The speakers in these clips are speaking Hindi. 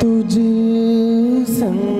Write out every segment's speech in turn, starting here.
tu disse.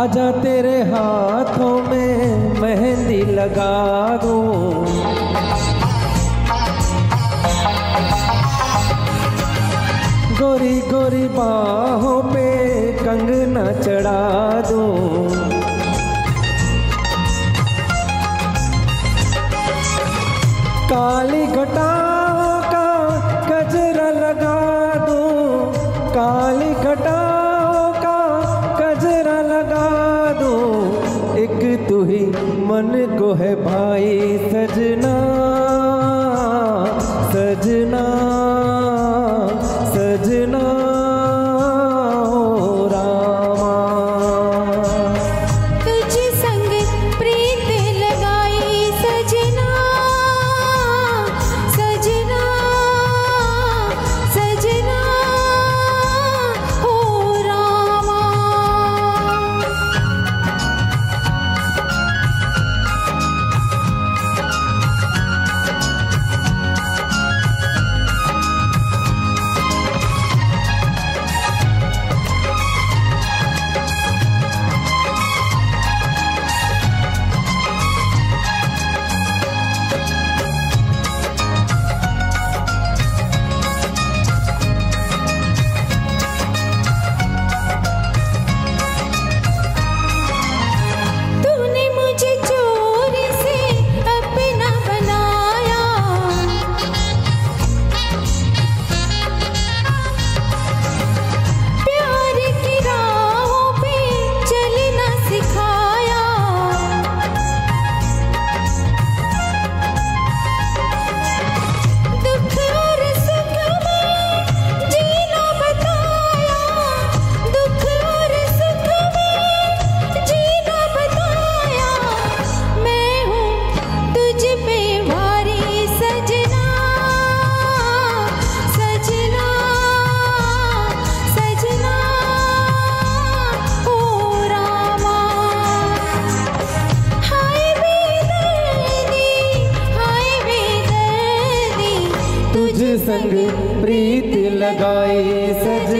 आजा तेरे हाथों में मेहंदी लगा दूँ। गोरी गोरी बाहों पे कंगना चढ़ा दो। काली घटा मन को है भाई। संग प्रीत लगाए सज